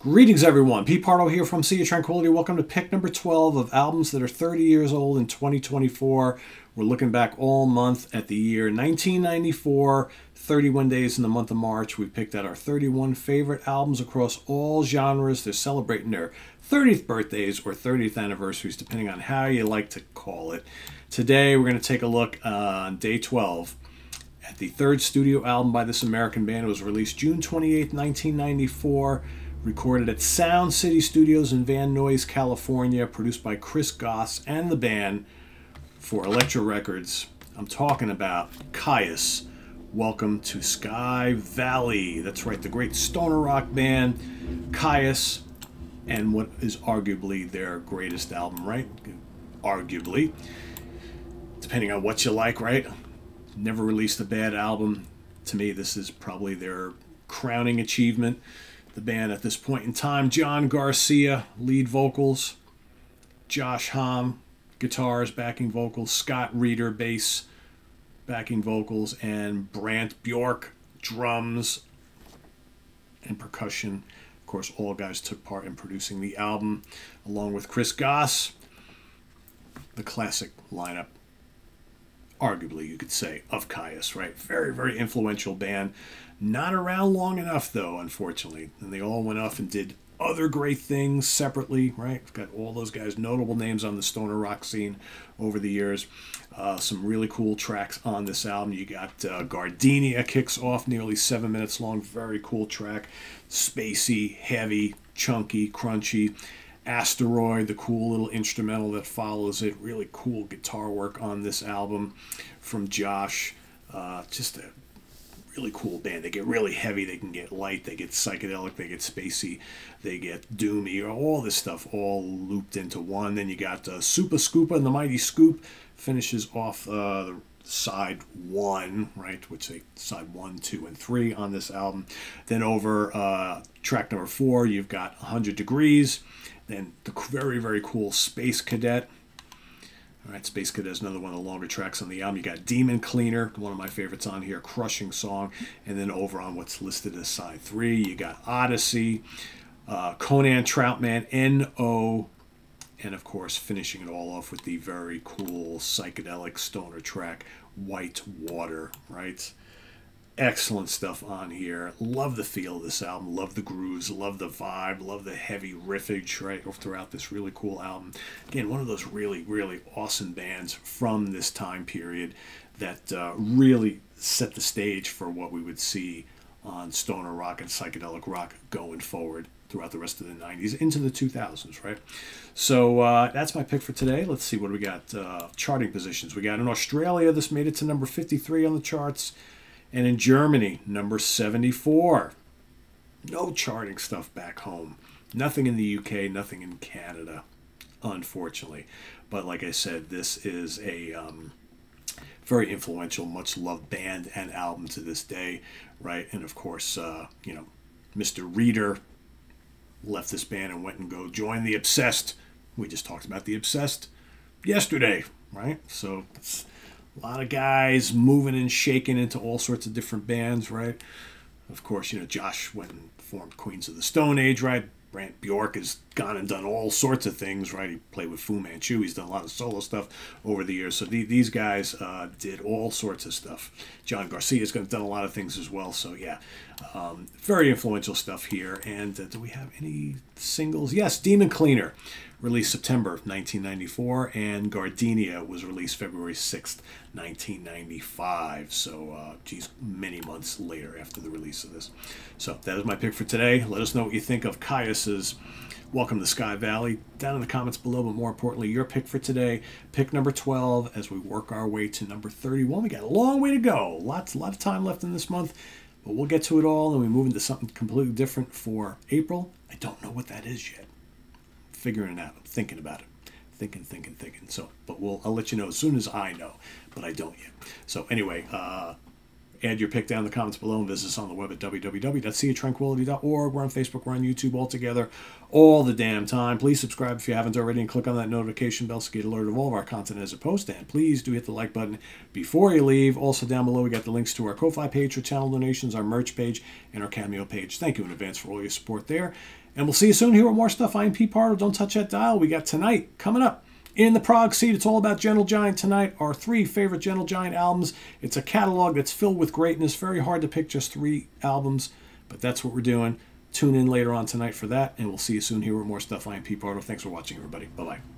Greetings, everyone. Pete Pardo here from Sea of Tranquility. Welcome to pick number 12 of albums that are 30 years old in 2024. We're looking back all month at the year 1994, 31 days in the month of March. We picked out our 31 favorite albums across all genres. They're celebrating their 30th birthdays or 30th anniversaries, depending on how you like to call it. Today, we're going to take a look uh, on day 12 at the third studio album by this American band. It was released June 28, 1994 recorded at Sound City Studios in Van Nuys, California, produced by Chris Goss and the band for Elektra Records. I'm talking about Kyuss. Welcome to Sky Valley. That's right, the great stoner rock band Kyuss, and what is arguably their greatest album, right? Arguably, depending on what you like, right? Never released a bad album. To me, this is probably their crowning achievement the band at this point in time. John Garcia, lead vocals. Josh Homme, guitars, backing vocals. Scott Reeder, bass, backing vocals. And Brant Bjork, drums and percussion. Of course, all guys took part in producing the album, along with Chris Goss. The classic lineup arguably you could say of Kyuss, right? Very, very influential band. Not around long enough though, unfortunately. And they all went off and did other great things separately, right? We've got all those guys, notable names on the stoner rock scene over the years. Uh, some really cool tracks on this album. You got uh, Gardenia kicks off, nearly seven minutes long, very cool track. Spacey, heavy, chunky, crunchy. Asteroid, the cool little instrumental that follows it. Really cool guitar work on this album from Josh. Uh, just a really cool band. They get really heavy, they can get light, they get psychedelic, they get spacey, they get doomy, all this stuff all looped into one. Then you got uh, Supa Scoopa and the Mighty Scoop finishes off uh, the side one, right, which they side one, two, and three on this album. Then over uh, track number four, you've got 100 Degrees. Then the very, very cool Space Cadet. All right, Space Cadet is another one of the longer tracks on the album. You got Demon Cleaner, one of my favorites on here, Crushing Song. And then over on what's listed as side three, you got Odyssey, uh, Conan Troutman, N.O., and of course, finishing it all off with the very cool psychedelic stoner track, White Water, right? excellent stuff on here. Love the feel of this album. Love the grooves. Love the vibe. Love the heavy riffage right throughout this really cool album. Again, one of those really, really awesome bands from this time period that uh, really set the stage for what we would see on stoner rock and psychedelic rock going forward throughout the rest of the 90s into the 2000s, right? So uh, that's my pick for today. Let's see what we got. Uh, charting positions. We got in Australia, this made it to number 53 on the charts. And in Germany, number 74. No charting stuff back home. Nothing in the UK, nothing in Canada, unfortunately. But like I said, this is a um, very influential, much loved band and album to this day, right? And of course, uh, you know, Mr. Reeder left this band and went and go join the Obsessed. We just talked about the Obsessed yesterday, right? So it's a lot of guys moving and shaking into all sorts of different bands, right? Of course, you know, Josh went and formed Queens of the Stone Age, right? Brant Bjork has gone and done all sorts of things, right? He played with Fu Manchu. He's done a lot of solo stuff over the years. So the, these guys uh, did all sorts of stuff. John Garcia's done a lot of things as well. So yeah, um, very influential stuff here. And uh, do we have any singles? Yes, Demon Cleaner released September 1994, and Gardenia was released February 6th, 1995. So, uh, geez, many months later after the release of this. So, that is my pick for today. Let us know what you think of Kyuss's Welcome to Sky Valley. Down in the comments below, but more importantly, your pick for today. Pick number 12 as we work our way to number 31. We got a long way to go. Lots, a lot of time left in this month, but we'll get to it all and we move into something completely different for April. I don't know what that is yet figuring it out. I'm thinking about it. Thinking, thinking, thinking. So, but we'll I'll let you know as soon as I know, but I don't yet. So anyway, uh, Add your pick down in the comments below and visit us on the web at www.seatranquility.org. We're on Facebook, we're on YouTube all together all the damn time. Please subscribe if you haven't already and click on that notification bell you get alerted of all of our content as it posts. And please do hit the like button before you leave. Also, down below, we got the links to our Ko-Fi page for channel donations, our merch page, and our Cameo page. Thank you in advance for all your support there. And we'll see you soon here with more stuff. I'm Pete Pardo. Don't touch that dial. We got tonight coming up in the Prog seat, it's all about Gentle Giant tonight. Our three favorite Gentle Giant albums. It's a catalog that's filled with greatness. Very hard to pick just three albums, but that's what we're doing. Tune in later on tonight for that, and we'll see you soon here with more stuff. I am Pete Pardo. Thanks for watching, everybody. Bye bye.